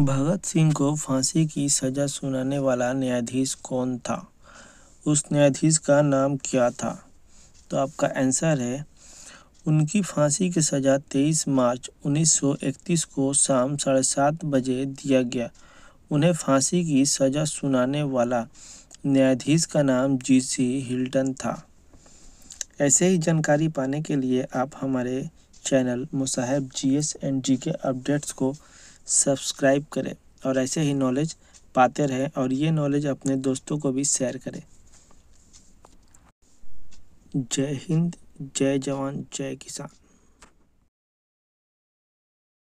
भगत सिंह को फांसी की सजा सुनाने वाला न्यायाधीश कौन था? उस न्यायाधीश का नाम क्या था? तो आपका आंसर है, उनकी फांसी की सजा 23 मार्च 1931 को शाम साढ़े सात बजे दिया गया। उन्हें फांसी की सजा सुनाने वाला न्यायाधीश का नाम जी सी हिल्टन था। ऐसे ही जानकारी पाने के लिए आप हमारे channel Musahib GS and G के अपडेट्स को सब्सक्राइब करें और ऐसे ही नॉलेज पाते रहें और ये नॉलेज अपने दोस्तों को भी शेयर करें। जय हिंद, जय जवान, जय किसान।